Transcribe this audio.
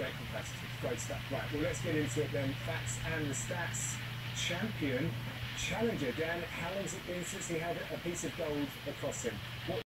Great That's great stuff. Right, well, let's get into it then. Facts and the stats. Champion, challenger. Dan, how long has it been since he had a piece of gold across him? What